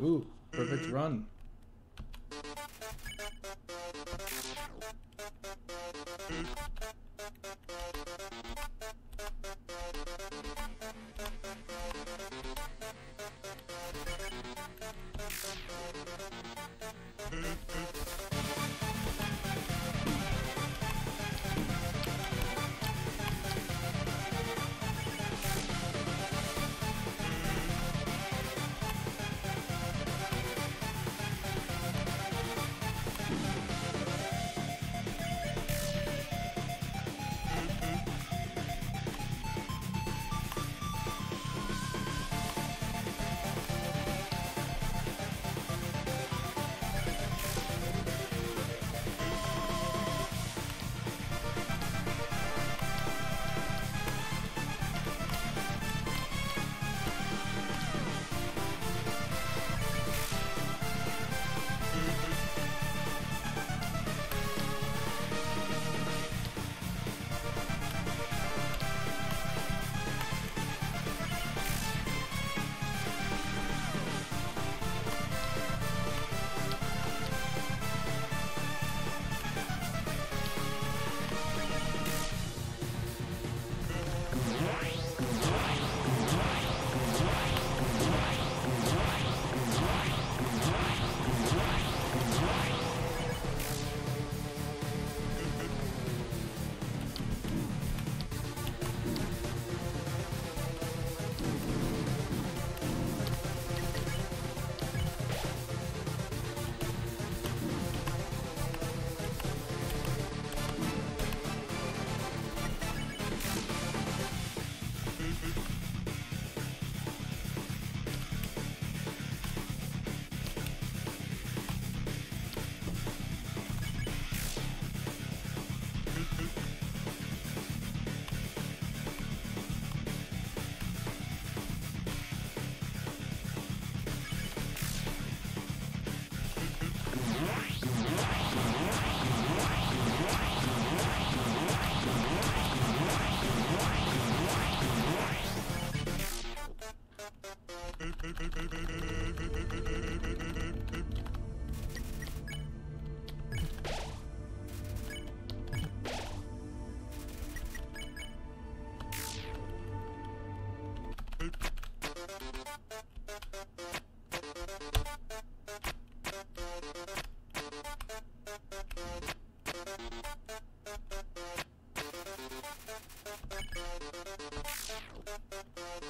Ooh, perfect run.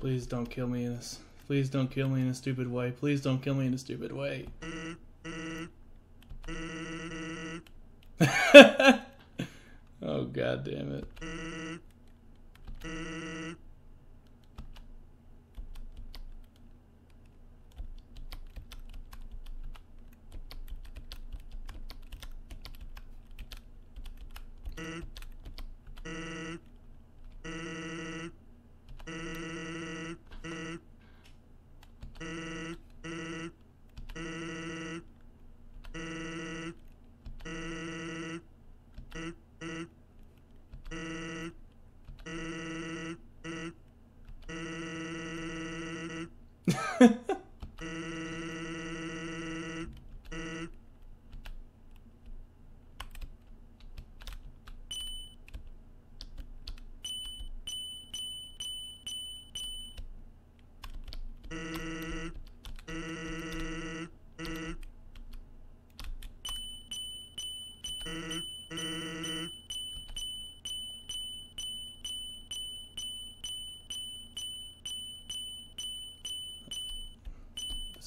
Please don't kill me in this. Please don't kill me in a stupid way. Please don't kill me in a stupid way.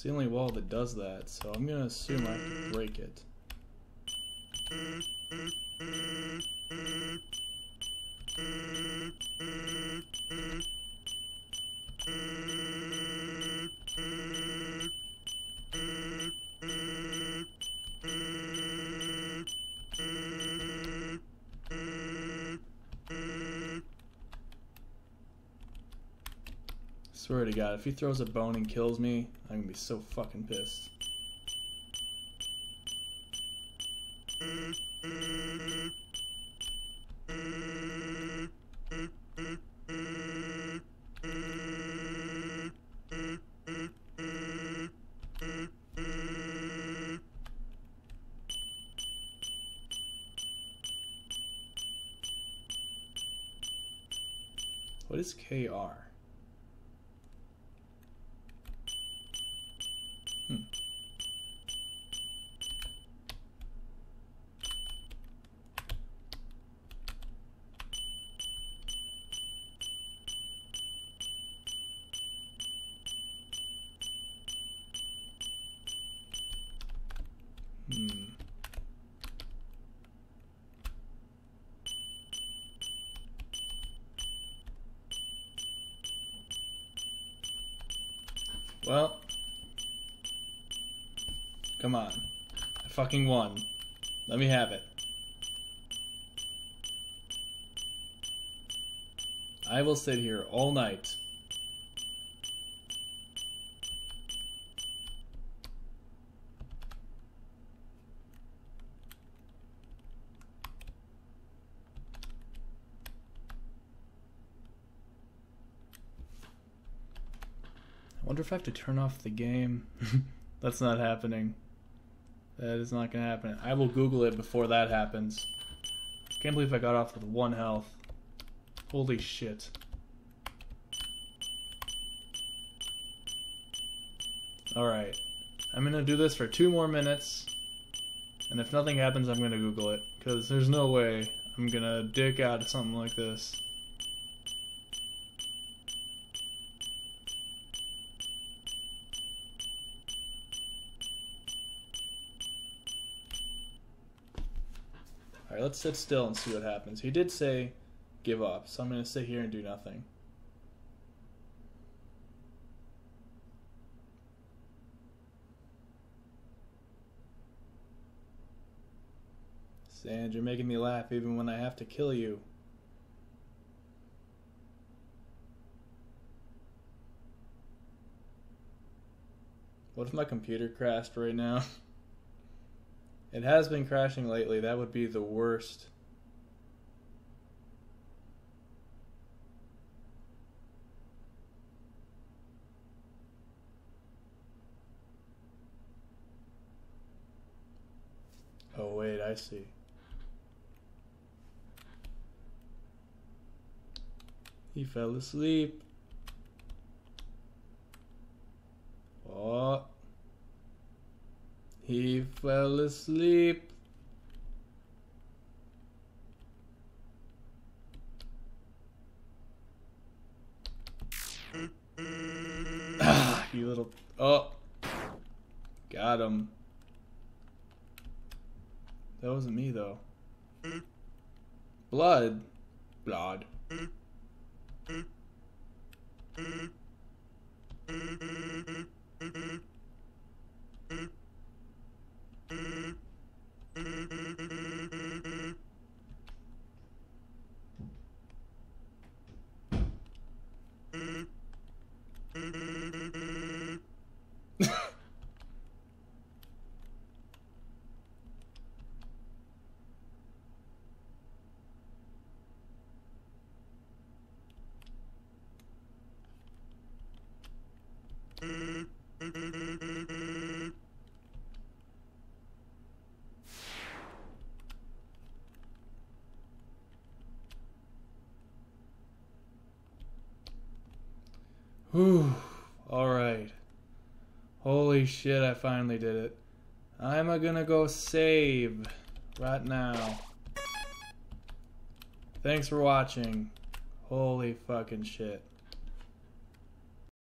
It's the only wall that does that, so I'm gonna assume I have to break it. Swear to God, if he throws a bone and kills me, I'm gonna be so fucking pissed. What is KR? Hmm. Well, come on. I fucking won. Let me have it. I will sit here all night. I wonder if I have to turn off the game. That's not happening. That is not gonna happen. I will Google it before that happens. Can't believe I got off with one health. Holy shit. Alright. I'm gonna do this for two more minutes. And if nothing happens, I'm gonna Google it. Because there's no way I'm gonna dick out of something like this. Alright, let's sit still and see what happens. He did say give up, so I'm going to sit here and do nothing. Sans, you're making me laugh even when I have to kill you. What if my computer crashed right now? It has been crashing lately. That would be the worst. Oh, wait, I see. He fell asleep. Oh. He fell asleep. Ah, you little. Oh! Got him. That wasn't me, though. Blood. Blood. baby. Whew. Alright. Holy shit, I finally did it. I'm gonna go save right now. Thanks for watching. Holy fucking shit.